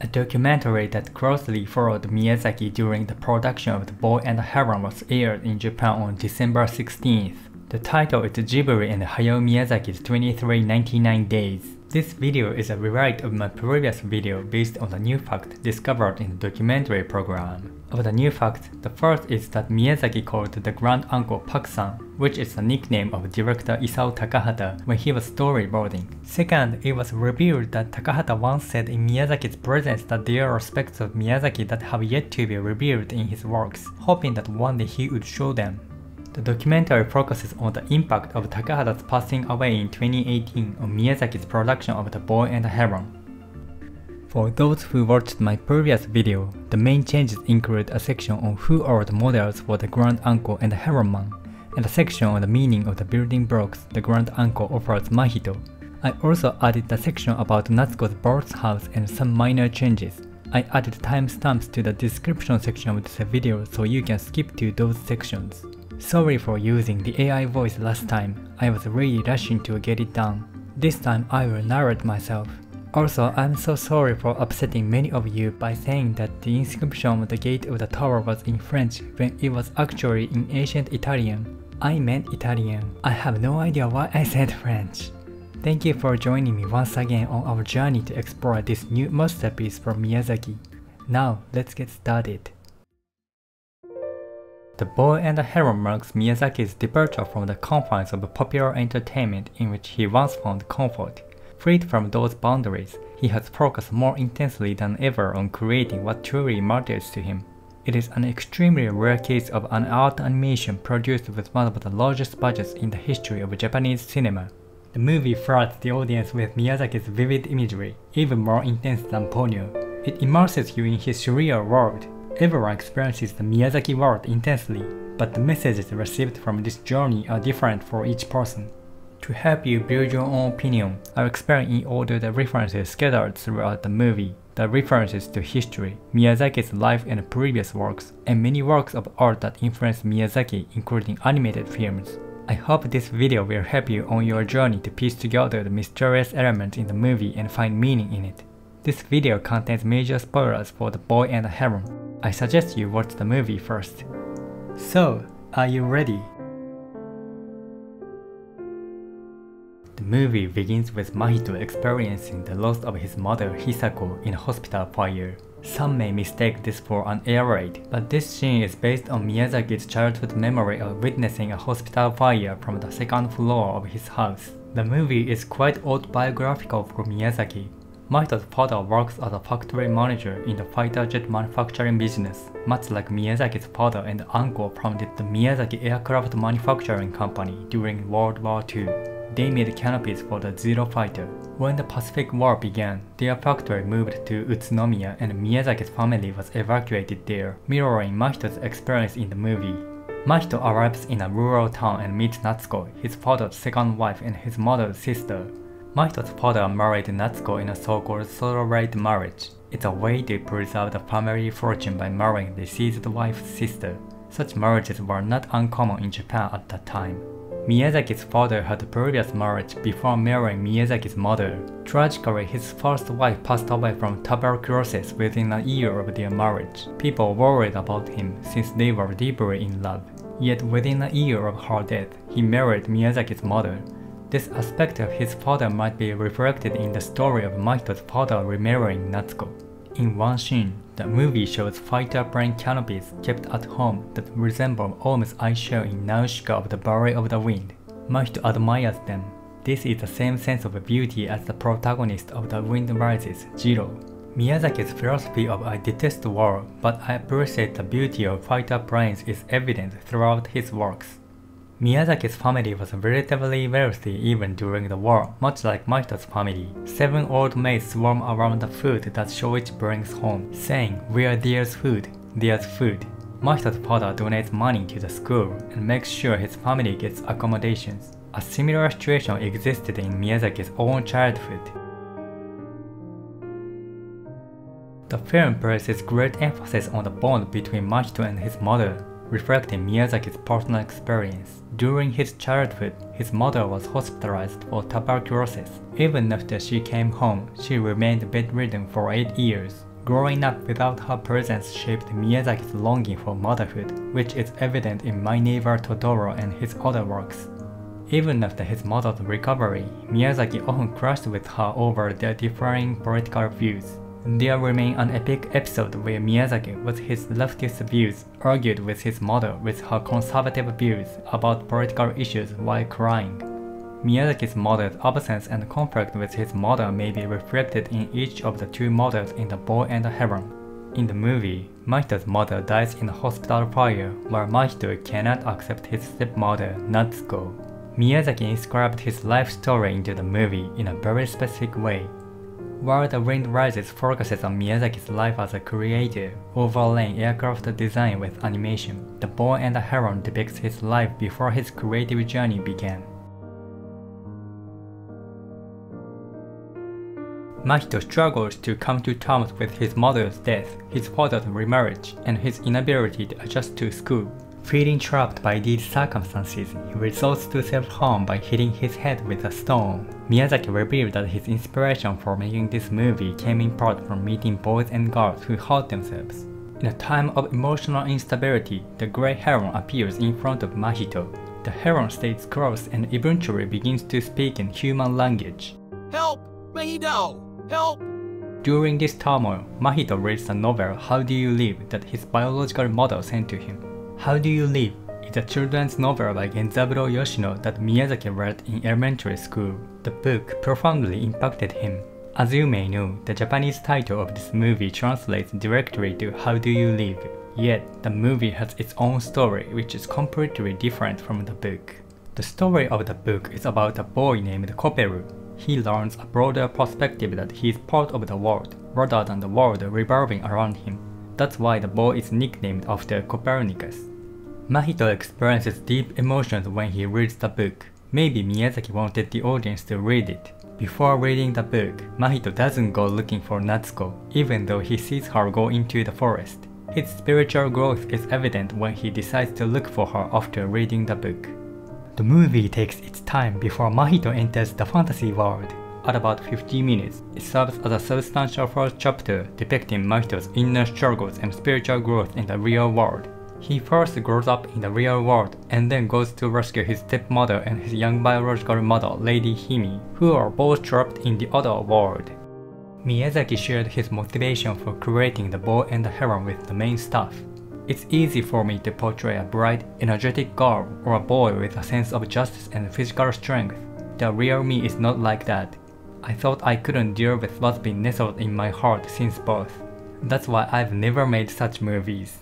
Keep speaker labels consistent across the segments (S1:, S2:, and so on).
S1: a documentary that closely followed Miyazaki during the production of The Boy and the Heron was aired in Japan on December 16th. The title is Ghibli and Hayao Miyazaki's 2399 Days. This video is a rewrite of my previous video based on the new fact discovered in the documentary program. Of the new facts, the first is that Miyazaki called the grand uncle Pak-san, which is the nickname of director Isao Takahata when he was storyboarding. Second, it was revealed that Takahata once said in Miyazaki's presence that there are aspects of Miyazaki that have yet to be revealed in his works, hoping that one day he would show them. The documentary focuses on the impact of Takahata's passing away in 2018 on Miyazaki's production of The Boy and the Heron. For those who watched my previous video, the main changes include a section on who are the models for the Grand Uncle and the Heron Man, and a section on the meaning of the building blocks the Grand Uncle offers Mahito. I also added a section about Natsuko's birth house and some minor changes. I added timestamps to the description section of this video so you can skip to those sections. Sorry for using the AI voice last time, I was really rushing to get it done. This time I will narrate myself. Also, I'm so sorry for upsetting many of you by saying that the inscription on the gate of the tower was in French when it was actually in ancient Italian. I meant Italian. I have no idea why I said French. Thank you for joining me once again on our journey to explore this new masterpiece from Miyazaki. Now, let's get started. The Boy and the Heron marks Miyazaki's departure from the confines of popular entertainment in which he once found comfort. Freed from those boundaries, he has focused more intensely than ever on creating what truly matters to him. It is an extremely rare case of an art animation produced with one of the largest budgets in the history of Japanese cinema. The movie floods the audience with Miyazaki's vivid imagery, even more intense than Ponyo. It immerses you in his surreal world. Everyone experiences the Miyazaki world intensely, but the messages received from this journey are different for each person. To help you build your own opinion, I'll explain in order the references scattered throughout the movie, the references to history, Miyazaki's life and previous works, and many works of art that influenced Miyazaki including animated films. I hope this video will help you on your journey to piece together the mysterious elements in the movie and find meaning in it. This video contains major spoilers for The Boy and the Heron. I suggest you watch the movie first. So, are you ready? The movie begins with Mahito experiencing the loss of his mother Hisako in a hospital fire. Some may mistake this for an air raid, but this scene is based on Miyazaki's childhood memory of witnessing a hospital fire from the second floor of his house. The movie is quite autobiographical for Miyazaki. Mahito's father works as a factory manager in the fighter jet manufacturing business, much like Miyazaki's father and uncle founded the Miyazaki Aircraft Manufacturing Company during World War II they made canopies for the Zero Fighter. When the Pacific War began, their factory moved to Utsunomiya and Miyazaki's family was evacuated there, mirroring Mahito's experience in the movie. Mahito arrives in a rural town and meets Natsuko, his father's second wife and his mother's sister. Mahito's father married Natsuko in a so-called sororate marriage. It's a way to preserve the family fortune by marrying the deceased wife's sister. Such marriages were not uncommon in Japan at that time. Miyazaki's father had a previous marriage before marrying Miyazaki's mother. Tragically, his first wife passed away from tuberculosis within a year of their marriage. People worried about him since they were deeply in love. Yet within a year of her death, he married Miyazaki's mother. This aspect of his father might be reflected in the story of Mahito's father remarrying Natsuko. In one scene, the movie shows fighter plane canopies kept at home that resemble Ohmu's ice shell in Nausicaa of the Valley of the Wind. Mahito admires them. This is the same sense of beauty as the protagonist of The Wind Rises, Jiro. Miyazaki's philosophy of I detest war, but I appreciate the beauty of fighter planes is evident throughout his works. Miyazaki's family was relatively wealthy even during the war, much like Mahito's family. Seven old maids swarm around the food that Shoichi brings home, saying, where there's food, there's food. Mahito's father donates money to the school and makes sure his family gets accommodations. A similar situation existed in Miyazaki's own childhood. The film places great emphasis on the bond between Mahito and his mother, reflecting Miyazaki's personal experience. During his childhood, his mother was hospitalized for tuberculosis. Even after she came home, she remained bedridden for 8 years. Growing up without her presence shaped Miyazaki's longing for motherhood, which is evident in My Neighbor Totoro and his other works. Even after his mother's recovery, Miyazaki often clashed with her over their differing political views. There remains an epic episode where Miyazaki, with his leftist views, argued with his mother with her conservative views about political issues while crying. Miyazaki's mother's absence and conflict with his mother may be reflected in each of the two mothers in The Boy and the Heron. In the movie, Mahito's mother dies in a hospital fire while Mahito cannot accept his stepmother, Natsuko. Miyazaki inscribed his life story into the movie in a very specific way. While The Wind Rises focuses on Miyazaki's life as a creator, overlaying aircraft design with animation, The Boy and the Heron depicts his life before his creative journey began. Mahito struggles to come to terms with his mother's death, his father's remarriage, and his inability to adjust to school. Feeling trapped by these circumstances, he resorts to self-harm by hitting his head with a stone. Miyazaki revealed that his inspiration for making this movie came in part from meeting boys and girls who hurt themselves. In a time of emotional instability, the Grey Heron appears in front of Mahito. The heron stays close and eventually begins to speak in human language.
S2: Help! Mahito! Help!
S1: During this turmoil, Mahito reads the novel How Do You Live that his biological mother sent to him. How Do You Live is a children's novel by Genzaburo Yoshino that Miyazaki read in elementary school. The book profoundly impacted him. As you may know, the Japanese title of this movie translates directly to How Do You Live, yet the movie has its own story which is completely different from the book. The story of the book is about a boy named Koperu. He learns a broader perspective that he is part of the world, rather than the world revolving around him. That's why the boy is nicknamed after Copernicus. Mahito experiences deep emotions when he reads the book. Maybe Miyazaki wanted the audience to read it. Before reading the book, Mahito doesn't go looking for Natsuko, even though he sees her go into the forest. His spiritual growth is evident when he decides to look for her after reading the book. The movie takes its time before Mahito enters the fantasy world. At about 50 minutes, it serves as a substantial first chapter depicting Mahito's inner struggles and spiritual growth in the real world. He first grows up in the real world and then goes to rescue his stepmother and his young biological mother, Lady Himi, who are both trapped in the other world. Miyazaki shared his motivation for creating the boy and the heron with the main staff. It's easy for me to portray a bright, energetic girl or a boy with a sense of justice and physical strength. The real me is not like that. I thought I couldn't deal with what's been nestled in my heart since birth. That's why I've never made such movies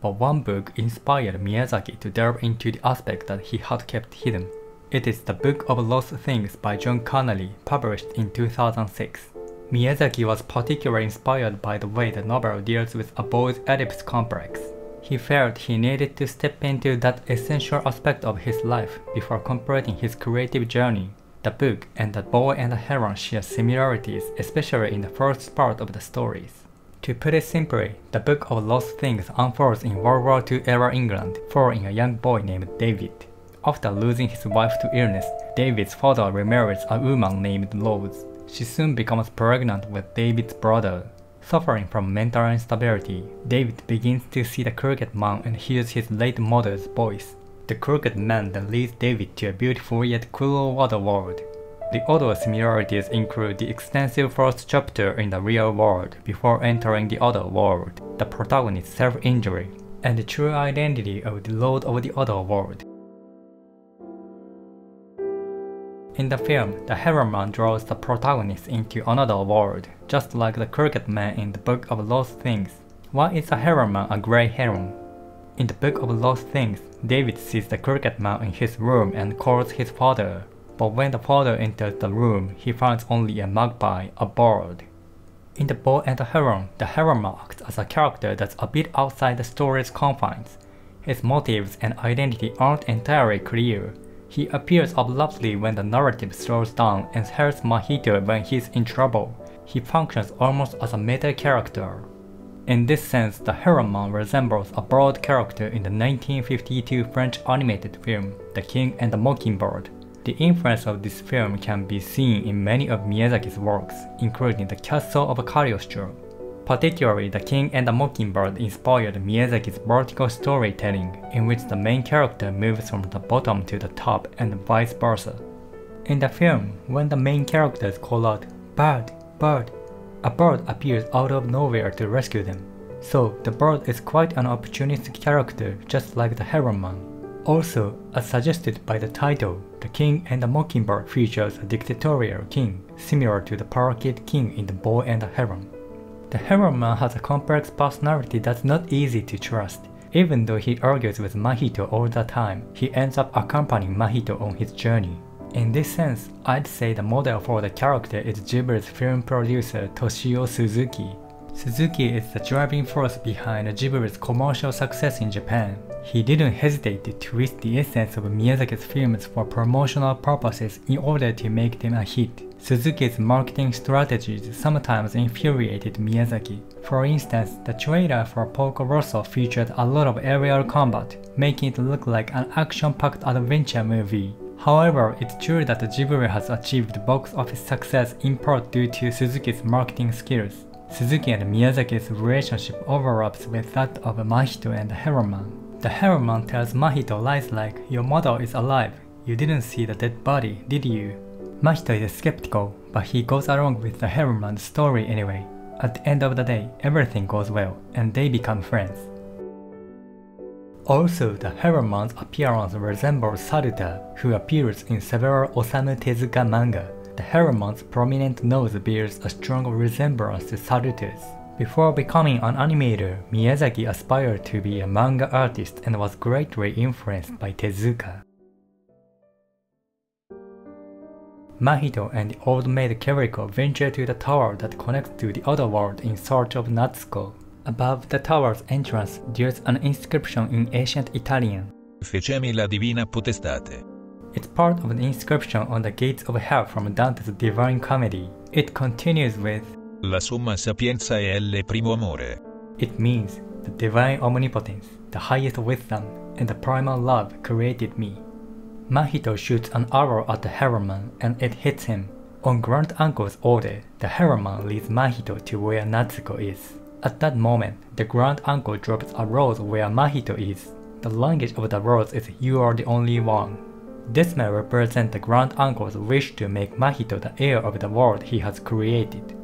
S1: but one book inspired Miyazaki to delve into the aspect that he had kept hidden. It is The Book of Lost Things by John Connolly, published in 2006. Miyazaki was particularly inspired by the way the novel deals with a boy's Oedipus complex. He felt he needed to step into that essential aspect of his life before completing his creative journey. The book and The Boy and the Heron share similarities, especially in the first part of the stories. To put it simply, the Book of Lost Things unfolds in World War II era England, following a young boy named David. After losing his wife to illness, David's father remarries a woman named Rose. She soon becomes pregnant with David's brother. Suffering from mental instability, David begins to see the Crooked Man and hears his late mother's voice. The Crooked Man then leads David to a beautiful yet cruel water world. The other similarities include the extensive first chapter in the real world before entering the other world, the protagonist's self-injury, and the true identity of the Lord of the other world. In the film, the Heron Man draws the protagonist into another world, just like the Crooked Man in the Book of Lost Things. Why is the Heron Man a grey heron? In the Book of Lost Things, David sees the Crooked Man in his room and calls his father, but when the father enters the room, he finds only a magpie, a bird. In The Boy and the Heron, the heron acts as a character that's a bit outside the story's confines. His motives and identity aren't entirely clear. He appears abruptly when the narrative slows down and helps Mahito when he's in trouble. He functions almost as a meta character. In this sense, the Heron Man resembles a broad character in the 1952 French animated film The King and the Mockingbird. The influence of this film can be seen in many of Miyazaki's works, including The Castle of Cagliostro. Particularly, The King and the Mockingbird inspired Miyazaki's vertical storytelling, in which the main character moves from the bottom to the top and vice versa. In the film, when the main characters call out, Bird, Bird, a bird appears out of nowhere to rescue them. So, the bird is quite an opportunistic character, just like the Heron Also, as suggested by the title, the King and the Mockingbird features a dictatorial king, similar to the parakeet king in The Boy and the Heron. The Heron Man has a complex personality that's not easy to trust. Even though he argues with Mahito all the time, he ends up accompanying Mahito on his journey. In this sense, I'd say the model for the character is Ghibli's film producer Toshio Suzuki. Suzuki is the driving force behind Ghibli's commercial success in Japan. He didn't hesitate to twist the essence of Miyazaki's films for promotional purposes in order to make them a hit. Suzuki's marketing strategies sometimes infuriated Miyazaki. For instance, the trailer for Porco Rosso featured a lot of aerial combat, making it look like an action-packed adventure movie. However, it's true that Ghibli has achieved box office success in part due to Suzuki's marketing skills. Suzuki and Miyazaki's relationship overlaps with that of Mahito and Heron The Heron tells Mahito lies like, your mother is alive, you didn't see the dead body, did you? Mahito is skeptical, but he goes along with the Heron story anyway. At the end of the day, everything goes well, and they become friends. Also, the Heron appearance resembles Saruta, who appears in several Osamu Tezuka manga. The Heron prominent nose bears a strong resemblance to Saruta's. Before becoming an animator, Miyazaki aspired to be a manga artist and was greatly influenced by Tezuka. Mahito and the old maid Kiriko venture to the tower that connects to the other world in search of Natsuko. Above the tower's entrance, there's an inscription in ancient Italian.
S3: Fecemi la divina potestate.
S1: It's part of the inscription on the gates of hell from Dante's Divine Comedy. It continues with
S3: La summa sapienza è il primo amore.
S1: It means the divine omnipotence, the highest wisdom, and the primal love created me. Mahito shoots an arrow at the Heron and it hits him. On Grand Uncle's order, the Heron leads Mahito to where Natsuko is. At that moment, the Grand Uncle drops a rose where Mahito is. The language of the rose is you are the only one. This may represent the Grand Uncle's wish to make Mahito the heir of the world he has created.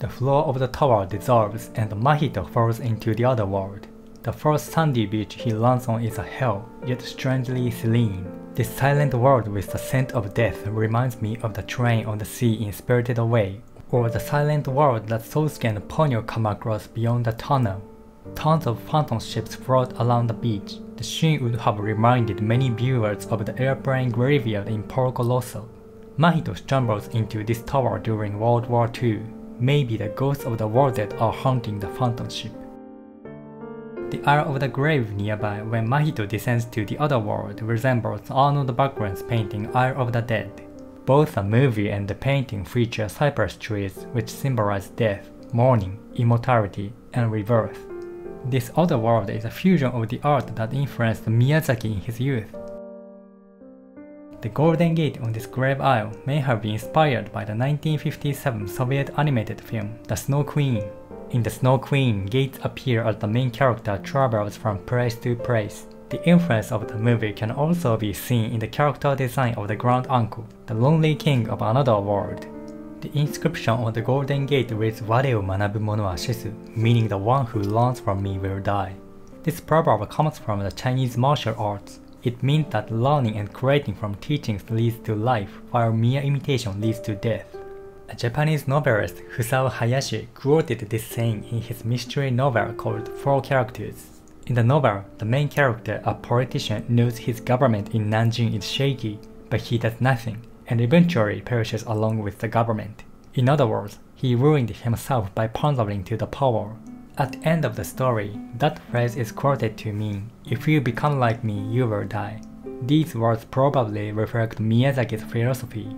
S1: The floor of the tower dissolves and Mahito falls into the other world. The first sandy beach he lands on is a hell, yet strangely serene. This silent world with the scent of death reminds me of the train on the sea in Spirited Away or the silent world that Sosuke and Ponyo come across beyond the tunnel. Tons of phantom ships float along the beach. The scene would have reminded many viewers of the airplane graveyard in Porco Rosso. Mahito stumbles into this tower during World War II. Maybe the ghosts of the war dead are haunting the phantom ship. The Isle of the Grave nearby when Mahito descends to the other world resembles Arnold Böcklin's painting Isle of the Dead. Both the movie and the painting feature cypress trees which symbolize death, mourning, immortality, and rebirth. This other world is a fusion of the art that influenced Miyazaki in his youth. The Golden Gate on this grave isle may have been inspired by the 1957 Soviet animated film The Snow Queen. In The Snow Queen, gates appear as the main character travels from place to place. The influence of the movie can also be seen in the character design of the Grand Uncle, the lonely king of another world. The inscription on the Golden Gate reads Wareo manabu mono wa shisu, meaning the one who learns from me will die. This proverb comes from the Chinese martial arts. It means that learning and creating from teachings leads to life, while mere imitation leads to death. A Japanese novelist, Fusao Hayashi, quoted this saying in his mystery novel called Four Characters. In the novel, the main character, a politician, knows his government in Nanjing is shaky, but he does nothing, and eventually perishes along with the government. In other words, he ruined himself by pandering to the power. At the end of the story, that phrase is quoted to mean, if you become like me, you will die. These words probably reflect Miyazaki's philosophy.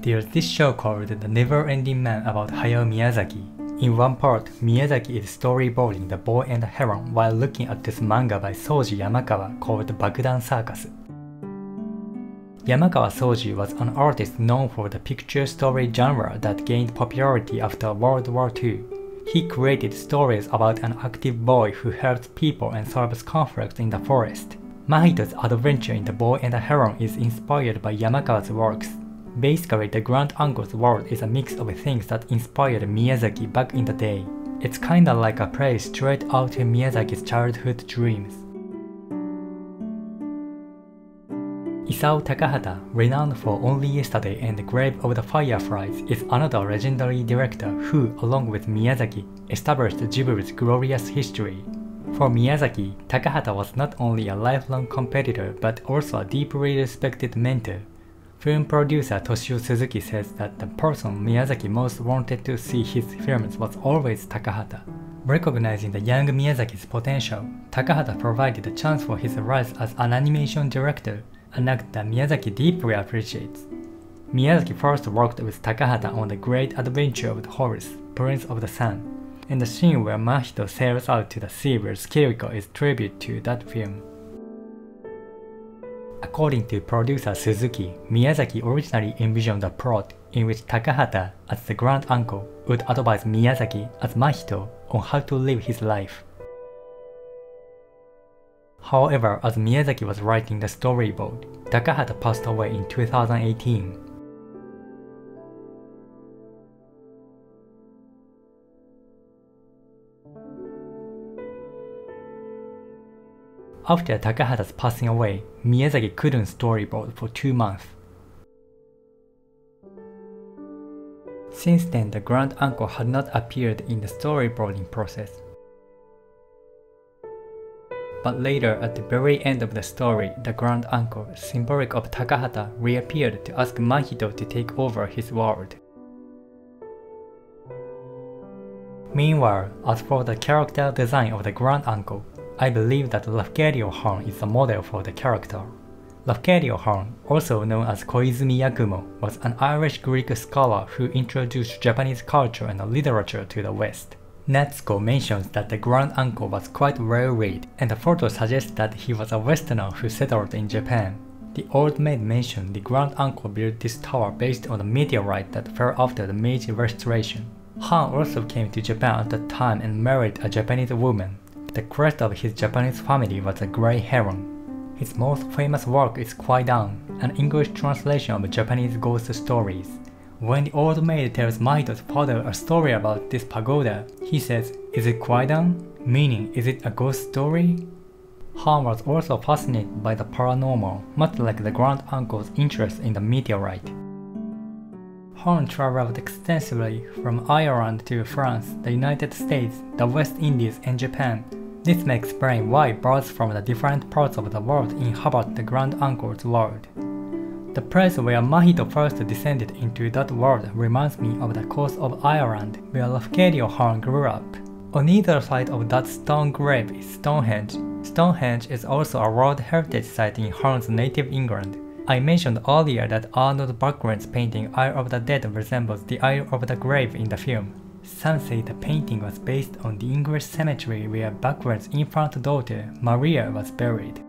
S1: There's this show called The Never Ending Man about Hayao Miyazaki. In one part, Miyazaki is storyboarding The Boy and the Heron while looking at this manga by Soji Yamakawa called Bakudan Circus. Yamakawa Soji was an artist known for the picture story genre that gained popularity after World War II. He created stories about an active boy who helps people and solves conflicts in the forest. Mahito's adventure in The Boy and the Heron is inspired by Yamakawa's works. Basically, the Grand Uncle's world is a mix of things that inspired Miyazaki back in the day. It's kinda like a play straight out of Miyazaki's childhood dreams. Isao Takahata, renowned for Only Yesterday and the Grave of the Fireflies, is another legendary director who, along with Miyazaki, established Ghibli's glorious history. For Miyazaki, Takahata was not only a lifelong competitor but also a deeply respected mentor. Film producer Toshio Suzuki says that the person Miyazaki most wanted to see his films was always Takahata. Recognizing the young Miyazaki's potential, Takahata provided a chance for his rise as an animation director, an act that Miyazaki deeply appreciates. Miyazaki first worked with Takahata on The Great Adventure of the Horus, Prince of the Sun, and the scene where Mahito sails out to the sea where Kiriko is tribute to that film. According to producer Suzuki, Miyazaki originally envisioned a plot in which Takahata, as the grand uncle, would advise Miyazaki as Mahito on how to live his life. However, as Miyazaki was writing the storyboard, Takahata passed away in 2018 After Takahata's passing away, Miyazaki couldn't storyboard for two months. Since then, the grand uncle had not appeared in the storyboarding process. But later, at the very end of the story, the grand uncle, symbolic of Takahata, reappeared to ask Mahito to take over his world. Meanwhile, as for the character design of the grand uncle, I believe that Lafcadio Hearn is the model for the character. Lafcadio Hearn, also known as Koizumi Yakumo, was an Irish Greek scholar who introduced Japanese culture and literature to the West. Natsuko mentions that the grand uncle was quite well read, and the photo suggests that he was a Westerner who settled in Japan. The old maid mentioned the grand uncle built this tower based on a meteorite that fell after the Meiji Restoration. Hearn also came to Japan at the time and married a Japanese woman, the crest of his Japanese family was a gray heron. His most famous work is Kwaidan, an English translation of Japanese ghost stories. When the old maid tells Mahito's father a story about this pagoda, he says, Is it Kwaidan? Meaning, is it a ghost story? Hearn was also fascinated by the paranormal, much like the grand uncle's interest in the meteorite. Hearn traveled extensively from Ireland to France, the United States, the West Indies, and Japan, this may explain why birds from the different parts of the world inhabit the Grand Uncle's world. The place where Mahito first descended into that world reminds me of the coast of Ireland where Lafcadio Hearn grew up. On either side of that stone grave is Stonehenge. Stonehenge is also a World Heritage Site in Hearn's native England. I mentioned earlier that Arnold Böcklin's painting Isle of the Dead resembles the Isle of the Grave in the film. Some say the painting was based on the English cemetery where Böcklin's infant daughter, Maria, was buried.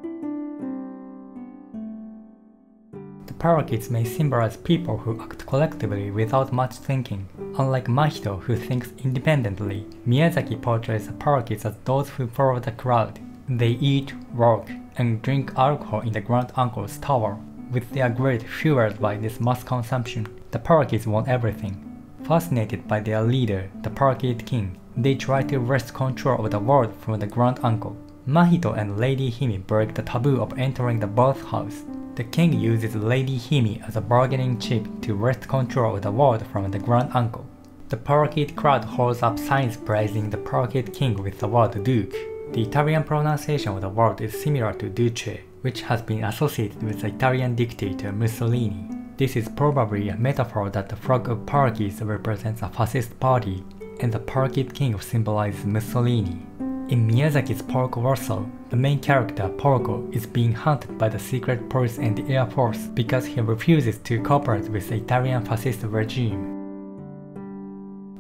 S1: The parakeets may symbolize people who act collectively without much thinking. Unlike Mahito, who thinks independently, Miyazaki portrays the parakeets as those who follow the crowd. They eat, work, and drink alcohol in the Grand Uncle's tower. With their greed fueled by this mass consumption, the parakeets want everything, Fascinated by their leader, the Parakeet King, they try to wrest control of the world from the Grand Uncle. Mahito and Lady Himi break the taboo of entering the bathhouse. The king uses Lady Himi as a bargaining chip to wrest control of the world from the Grand Uncle. The Parakeet crowd holds up signs praising the Parakeet King with the word Duke. The Italian pronunciation of the word is similar to Duce, which has been associated with the Italian dictator Mussolini. This is probably a metaphor that the flag of parakeets represents a fascist party, and the parakeet king symbolizes Mussolini. In Miyazaki's Porco Rosso, the main character, Porco, is being hunted by the secret police and the air force because he refuses to cooperate with the Italian fascist regime.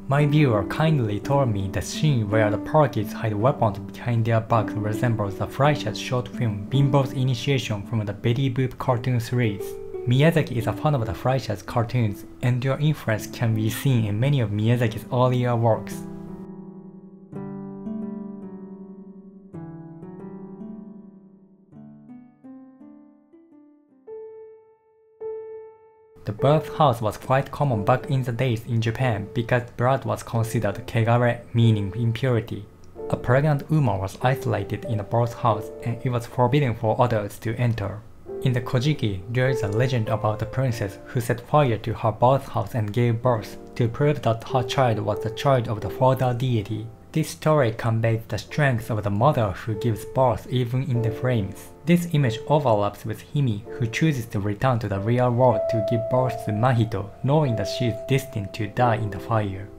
S1: My viewer kindly told me the scene where the parakeets hide weapons behind their backs resembles the Fleischer's short film Bimbo's Initiation from the Betty Boop cartoon series. Miyazaki is a fan of the Fleischer's cartoons, and their influence can be seen in many of Miyazaki's earlier works. The birthhouse was quite common back in the days in Japan because blood was considered kegare, meaning impurity. A pregnant woman was isolated in a birthhouse and it was forbidden for others to enter. In the Kojiki, there is a legend about a princess who set fire to her bathhouse and gave birth to prove that her child was the child of the father deity. This story conveys the strength of the mother who gives birth even in the flames. This image overlaps with Himi, who chooses to return to the real world to give birth to Mahito, knowing that she is destined to die in the fire.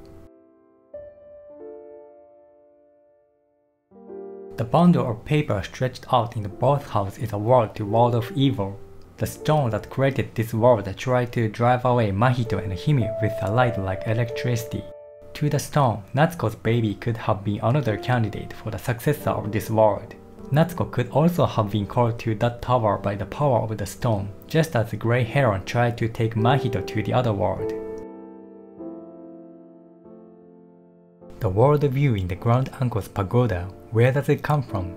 S1: The bundle of paper stretched out in the bathhouse is a world to ward off evil. The stone that created this world tried to drive away Mahito and Himi with a light like electricity. To the stone, Natsuko's baby could have been another candidate for the successor of this world. Natsuko could also have been called to that tower by the power of the stone, just as the Grey Heron tried to take Mahito to the other world. The world view in the Grand Uncle's Pagoda, where does it come from?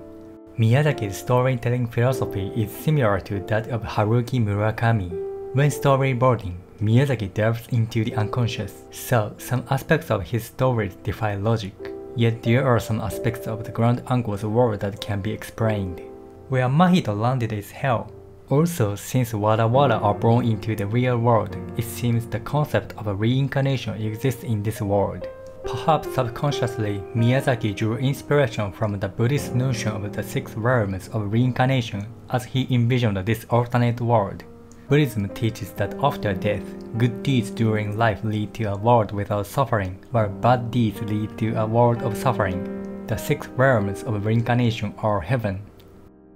S1: Miyazaki's storytelling philosophy is similar to that of Haruki Murakami. When storyboarding, Miyazaki delves into the unconscious, so some aspects of his stories defy logic. Yet there are some aspects of the Grand Uncle's world that can be explained. Where Mahito landed is hell. Also, since Wara Wara are born into the real world, it seems the concept of reincarnation exists in this world. Perhaps subconsciously, Miyazaki drew inspiration from the Buddhist notion of the six realms of reincarnation as he envisioned this alternate world. Buddhism teaches that after death, good deeds during life lead to a world without suffering, while bad deeds lead to a world of suffering. The six realms of reincarnation are heaven,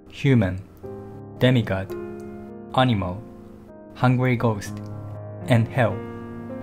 S1: human, demigod, animal, hungry ghost, and hell.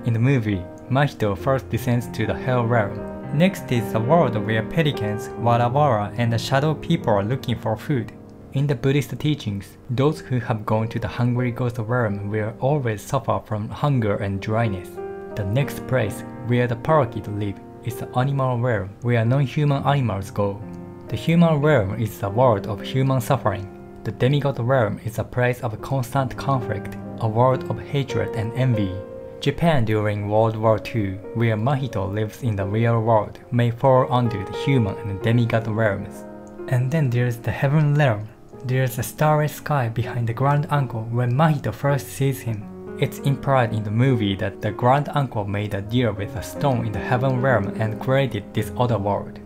S1: In the movie, Mahito first descends to the Hell Realm. Next is the world where pelicans, Wara Wara, and the shadow people are looking for food. In the Buddhist teachings, those who have gone to the Hungry Ghost Realm will always suffer from hunger and dryness. The next place where the parakeet live is the animal realm where non-human animals go. The human realm is the world of human suffering. The demigod realm is a place of constant conflict, a world of hatred and envy. Japan during World War II, where Mahito lives in the real world, may fall under the human and demigod realms. And then there's the heaven realm. There's a starry sky behind the Grand Uncle when Mahito first sees him. It's implied in the movie that the Grand Uncle made a deal with a stone in the heaven realm and created this other world.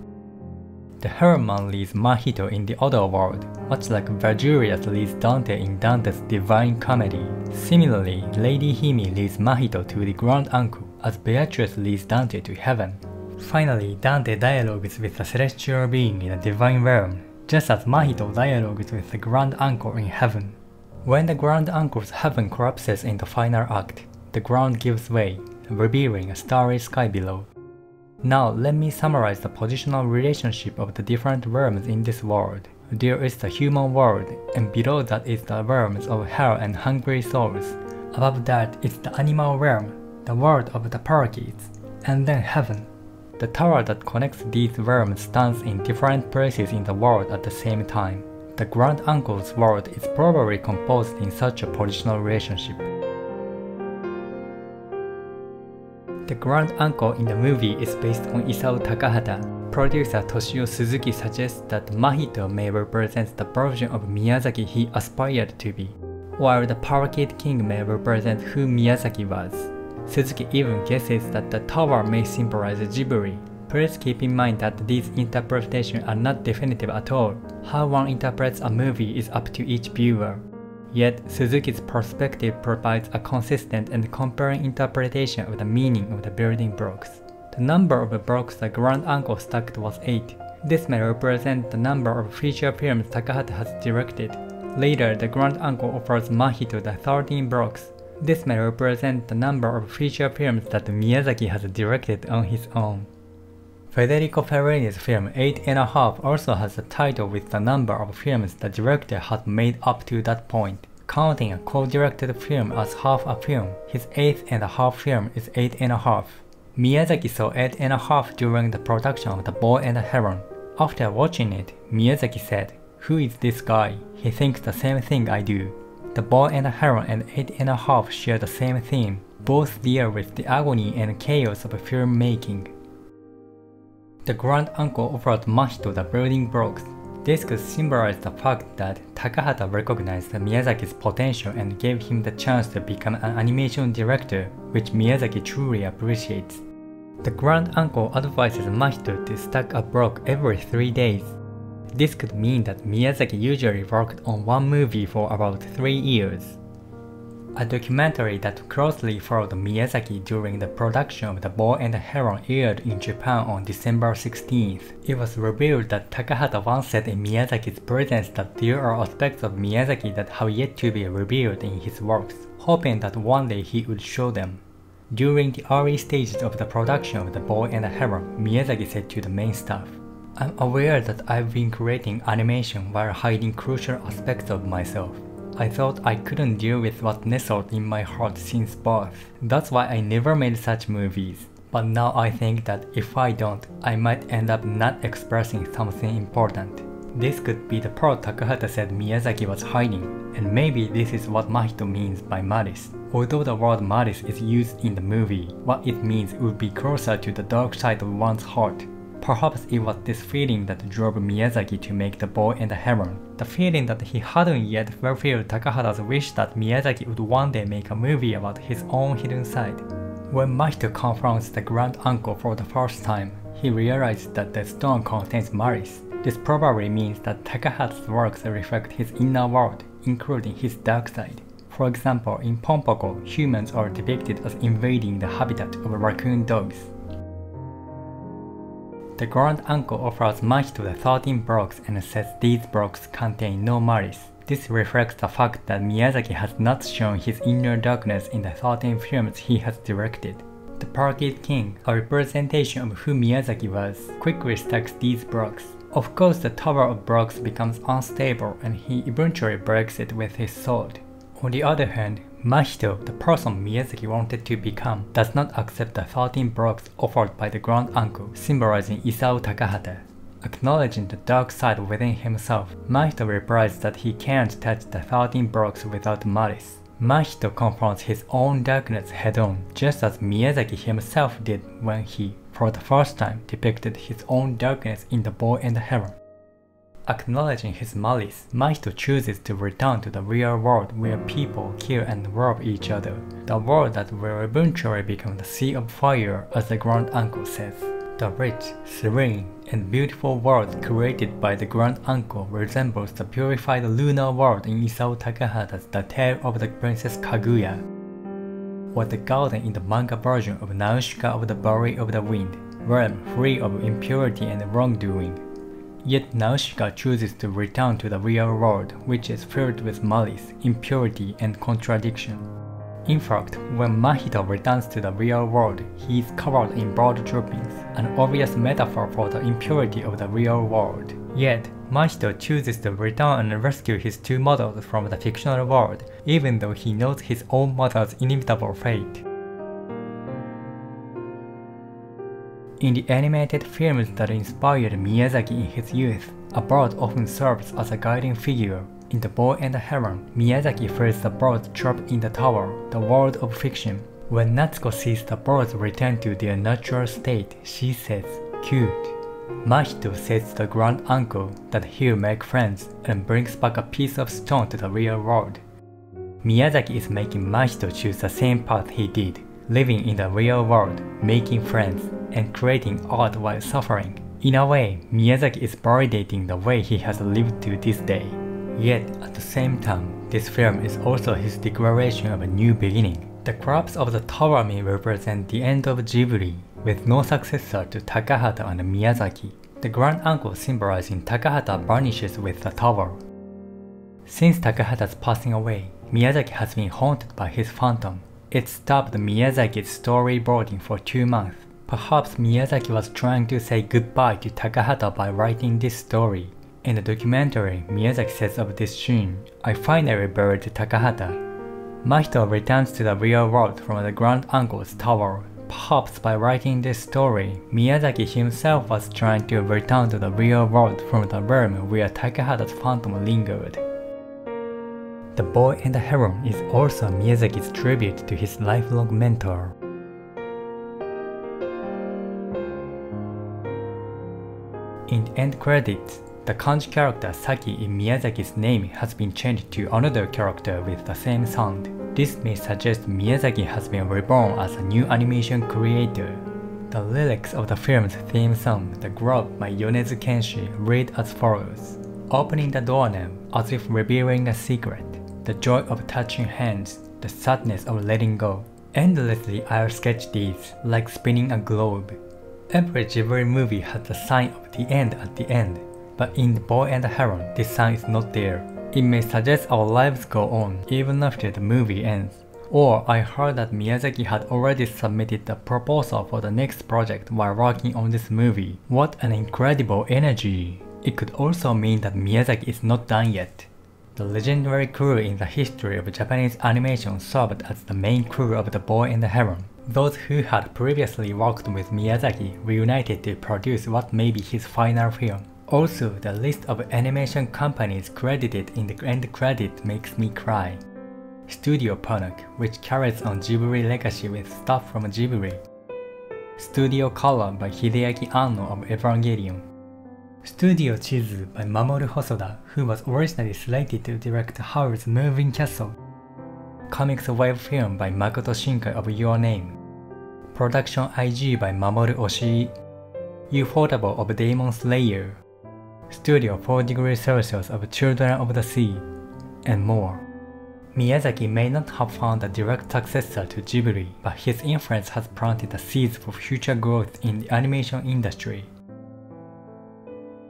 S1: The Heron Man leads Mahito in the other world, much like Virgilius leads Dante in Dante's Divine Comedy. Similarly, Lady Himi leads Mahito to the Grand Uncle, as Beatrice leads Dante to heaven. Finally, Dante dialogues with a celestial being in the Divine Realm, just as Mahito dialogues with the Grand Uncle in heaven. When the Grand Uncle's heaven collapses in the final act, the ground gives way, revealing a starry sky below. Now let me summarize the positional relationship of the different realms in this world. There is the human world, and below that is the realms of hell and hungry souls. Above that is the animal realm, the world of the parakeets, and then heaven. The tower that connects these realms stands in different places in the world at the same time. The Grand Uncle's world is probably composed in such a positional relationship. The Grand Uncle in the movie is based on Isao Takahata. Producer Toshio Suzuki suggests that Mahito may represent the version of Miyazaki he aspired to be, while the Parakeet King may represent who Miyazaki was. Suzuki even guesses that the tower may symbolize Ghibli. Please keep in mind that these interpretations are not definitive at all. How one interprets a movie is up to each viewer. Yet, Suzuki's perspective provides a consistent and compelling interpretation of the meaning of the building blocks. The number of blocks the Grand Uncle stacked was 8. This may represent the number of feature films Takahata has directed. Later, the Grand Uncle offers Mahito the 13 blocks. This may represent the number of feature films that Miyazaki has directed on his own. Federico Fellini's film Eight and a Half also has a title with the number of films the director had made up to that point. Counting a co-directed film as half a film, his eighth and a half film is Eight and a Half. Miyazaki saw Eight and a Half during the production of The Boy and the Heron. After watching it, Miyazaki said, Who is this guy? He thinks the same thing I do. The Boy and the Heron and Eight and a Half share the same theme, both deal with the agony and chaos of filmmaking. The grand uncle offered Mahito the building blocks. This could symbolize the fact that Takahata recognized Miyazaki's potential and gave him the chance to become an animation director, which Miyazaki truly appreciates. The grand uncle advises Mahito to stack a block every three days. This could mean that Miyazaki usually worked on one movie for about three years a documentary that closely followed Miyazaki during the production of The Boy and the Heron aired in Japan on December 16th. It was revealed that Takahata once said in Miyazaki's presence that there are aspects of Miyazaki that have yet to be revealed in his works, hoping that one day he would show them. During the early stages of the production of The Boy and the Heron, Miyazaki said to the main staff, I'm aware that I've been creating animation while hiding crucial aspects of myself. I thought I couldn't deal with what nestled in my heart since birth. That's why I never made such movies. But now I think that if I don't, I might end up not expressing something important. This could be the part Takahata said Miyazaki was hiding, and maybe this is what Mahito means by malice. Although the word malice is used in the movie, what it means would be closer to the dark side of one's heart, Perhaps it was this feeling that drove Miyazaki to make The Boy and the Heron. The feeling that he hadn't yet fulfilled Takahata's wish that Miyazaki would one day make a movie about his own hidden side. When Mahito confronts the grand uncle for the first time, he realizes that the stone contains malice. This probably means that Takahata's works reflect his inner world, including his dark side. For example, in Pom Poko, humans are depicted as invading the habitat of raccoon dogs. The grand uncle offers much to the 13 blocks and says these blocks contain no malice. This reflects the fact that Miyazaki has not shown his inner darkness in the 13 films he has directed. The Parakeet King, a representation of who Miyazaki was, quickly stacks these blocks. Of course the Tower of Blocks becomes unstable and he eventually breaks it with his sword. On the other hand, Mahito, the person Miyazaki wanted to become, does not accept the 13 blocks offered by the grand uncle, symbolizing Isao Takahata. Acknowledging the dark side within himself, Mahito replies that he can't touch the 13 blocks without malice. Mahito confronts his own darkness head-on, just as Miyazaki himself did when he, for the first time, depicted his own darkness in The Boy and the Heron. Acknowledging his malice, Mahito chooses to return to the real world where people kill and rob each other, the world that will eventually become the Sea of Fire as the Grand Uncle says. The rich, serene, and beautiful world created by the Grand Uncle resembles the purified lunar world in Isao Takahata's The Tale of the Princess Kaguya, or the garden in the manga version of Nausicaa of the Valley of the Wind, realm free of impurity and wrongdoing. Yet Nausicaa chooses to return to the real world, which is filled with malice, impurity, and contradiction. In fact, when Mahito returns to the real world, he is covered in blood droppings, an obvious metaphor for the impurity of the real world. Yet, Mahito chooses to return and rescue his two mothers from the fictional world, even though he knows his own mother's inevitable fate. In the animated films that inspired Miyazaki in his youth, a bird often serves as a guiding figure. In The Boy and the Heron, Miyazaki feels the birds trapped in the tower, the world of fiction. When Natsuko sees the birds return to their natural state, she says, cute. Mahito says to the grand uncle that he'll make friends and brings back a piece of stone to the real world. Miyazaki is making Mahito choose the same path he did, living in the real world, making friends, and creating art while suffering. In a way, Miyazaki is validating the way he has lived to this day. Yet, at the same time, this film is also his declaration of a new beginning. The collapse of the may represent the end of Ghibli, with no successor to Takahata and Miyazaki. The grand uncle symbolizing Takahata vanishes with the tower. Since Takahata's passing away, Miyazaki has been haunted by his phantom. It stopped Miyazaki's storyboarding for two months. Perhaps Miyazaki was trying to say goodbye to Takahata by writing this story. In the documentary, Miyazaki says of this scene, I finally buried Takahata. Mahito returns to the real world from the grand uncle's tower. Perhaps by writing this story, Miyazaki himself was trying to return to the real world from the realm where Takahata's phantom lingered. The Boy and the Heron is also Miyazaki's tribute to his lifelong mentor. In the end credits, the kanji character Saki in Miyazaki's name has been changed to another character with the same sound. This may suggest Miyazaki has been reborn as a new animation creator. The lyrics of the film's theme song, The Grove by Yonezu Kenshi, read as follows. Opening the door, doorknob as if revealing a secret, the joy of touching hands, the sadness of letting go. Endlessly I'll sketch these, like spinning a globe. Every Ghibli movie has the sign of the end at the end, but in The Boy and the Heron, this sign is not there. It may suggest our lives go on even after the movie ends. Or I heard that Miyazaki had already submitted a proposal for the next project while working on this movie. What an incredible energy! It could also mean that Miyazaki is not done yet. The legendary crew in the history of Japanese animation served as the main crew of The Boy and the Heron. Those who had previously worked with Miyazaki reunited to produce what may be his final film. Also, the list of animation companies credited in the end credit makes me cry. Studio Ponoc, which carries on Ghibli legacy with stuff from Ghibli. Studio Khara by Hideaki Anno of Evangelion. Studio Chizu by Mamoru Hosoda, who was originally slated to direct Howl's Moving Castle. CoMix Wave Film by Makoto Shinkai of Your Name. Production IG by Mamoru Oshii. Ufotable of Demon Slayer. Studio 4 degrees Celsius of Children of the Sea, and more. Miyazaki may not have found a direct successor to Ghibli, but his influence has planted the seeds for future growth in the animation industry.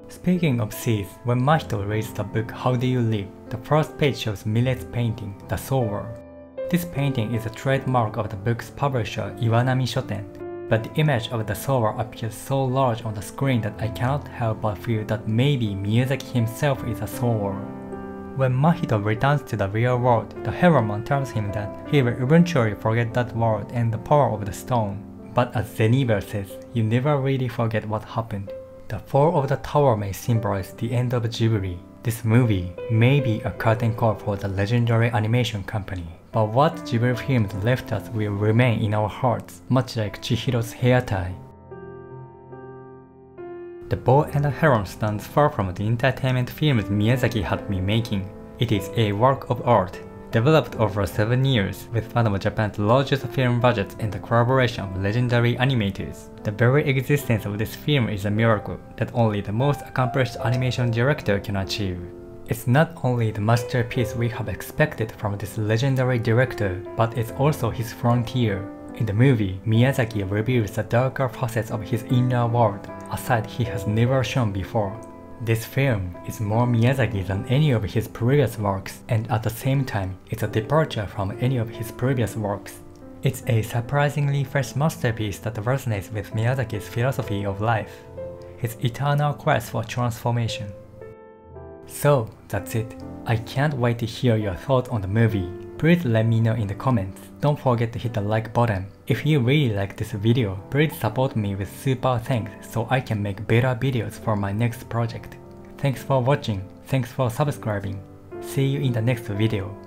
S1: Speaking of seeds, when Mahito reads the book How Do You Live, the first page shows Millet's painting, The Sower. This painting is a trademark of the book's publisher Iwanami Shoten, but the image of the sower appears so large on the screen that I cannot help but feel that maybe Miyazaki himself is a sower. When Mahito returns to the real world, the Heron tells him that he will eventually forget that world and the power of the stone. But as Zeniba says, you never really forget what happened. The fall of the tower may symbolize the end of Ghibli. This movie may be a curtain call for the legendary animation company. But what Ghibli films left us will remain in our hearts, much like Chihiro's hair tie. The Boy and the Heron stands far from the entertainment films Miyazaki had been making. It is a work of art, developed over 7 years with one of Japan's largest film budgets and the collaboration of legendary animators. The very existence of this film is a miracle that only the most accomplished animation director can achieve. It's not only the masterpiece we have expected from this legendary director, but it's also his frontier. In the movie, Miyazaki reveals the darker facets of his inner world, a side he has never shown before. This film is more Miyazaki than any of his previous works, and at the same time, it's a departure from any of his previous works. It's a surprisingly fresh masterpiece that resonates with Miyazaki's philosophy of life, his eternal quest for transformation. So, that's it. I can't wait to hear your thoughts on the movie. Please let me know in the comments. Don't forget to hit the like button. If you really like this video, please support me with super thanks so I can make better videos for my next project. Thanks for watching. Thanks for subscribing. See you in the next video.